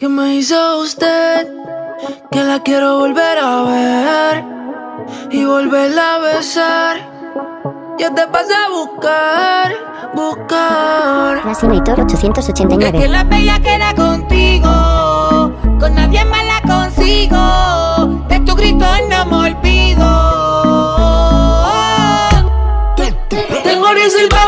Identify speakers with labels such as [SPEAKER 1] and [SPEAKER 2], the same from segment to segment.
[SPEAKER 1] ¿Qué me hizo usted? Que la quiero volver a ver y volverla a besar. Ya te pasé a buscar, buscar.
[SPEAKER 2] Racinator 889.
[SPEAKER 3] Es que la bella queda contigo, con nadie más la consigo. De tu grito no me olvido.
[SPEAKER 1] Tengo reservado el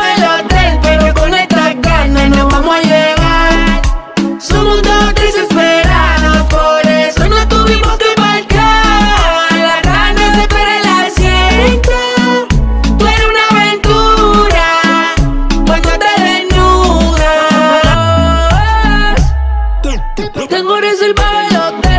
[SPEAKER 1] Tengo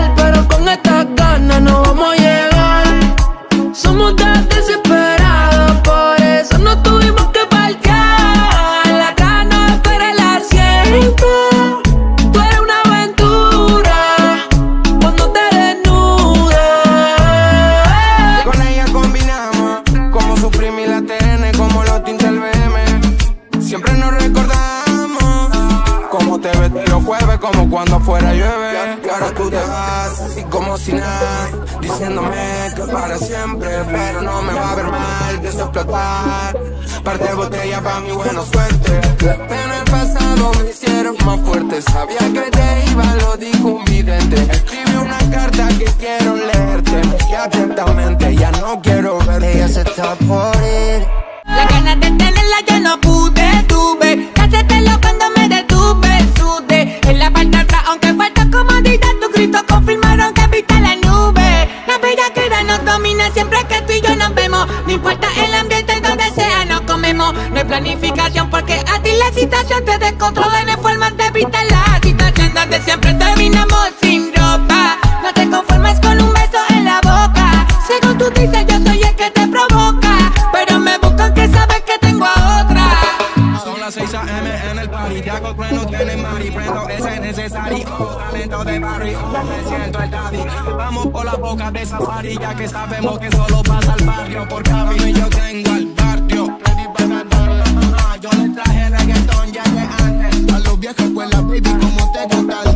[SPEAKER 4] así como si nada, diciéndome que para siempre, pero no me va a ver mal, pienso explotar. Par de botellas para mi buena suerte. En el pasado me hicieron más fuerte, sabía que te iba, lo dijo un vidente. Escribí una carta que quiero leerte, y atentamente, ya no quiero verte. Ella se está por ir.
[SPEAKER 3] La ganas de tenerla yo no pude, planificación porque a ti la situación te descontrola, no hay forma de evitar la situación donde siempre terminamos sin ropa. No te conformes con un beso en la boca, según tú dices yo soy el que te provoca, pero me buscan que sabes que tengo a otra.
[SPEAKER 4] Son las 6 a.m. en el party, ya no tiene mari, prendo ese necesario, talento de barrio, me siento el daddy. Vamos por la boca de safari, ya que sabemos que solo pasa al barrio, por camino y yo tengo al Yo le traje reggaetón ya que antes, a los viejos pues la baby como te gusta.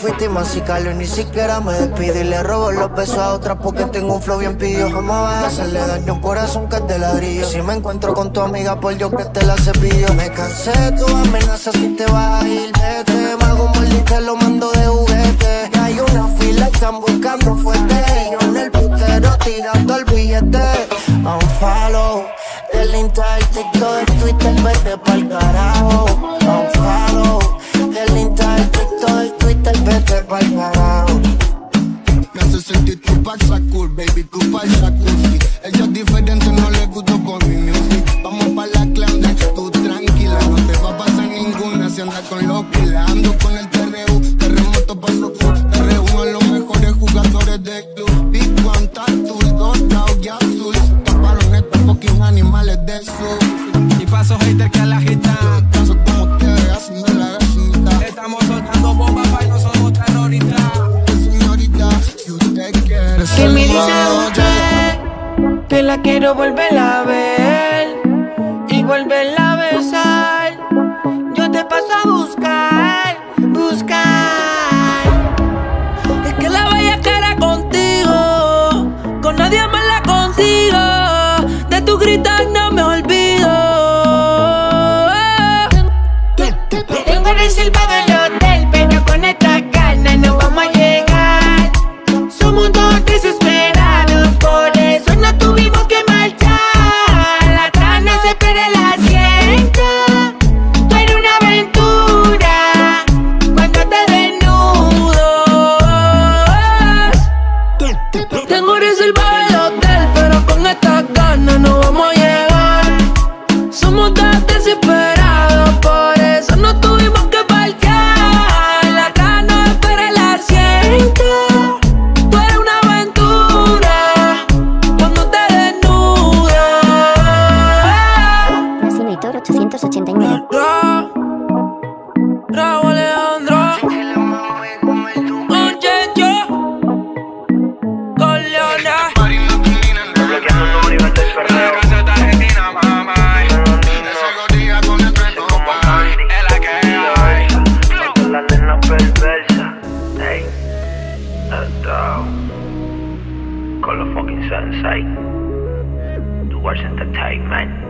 [SPEAKER 5] Fuiste masicalo y ni siquiera me despido Y le robo los besos a otra porque tengo un flow bien pidió Jamás vas a hacerle daño a corazón que de ladrillo Si me encuentro con tu amiga por yo que te la cepillo. Me cansé de tu amenaza si te vas a ir. Vete, me hago te lo mando de juguete. Hay una fila y están buscando fuerte. Y yo en el putero tirando el billete. Un follow el Insta, el TikTok, el Twitter, vete pa'l carajo. Follow
[SPEAKER 4] sentir tu falsa cool, baby, tu falsa
[SPEAKER 1] quiero volver a ver y volverla
[SPEAKER 6] Con los fucking sensei. Tu Wars Entertainment.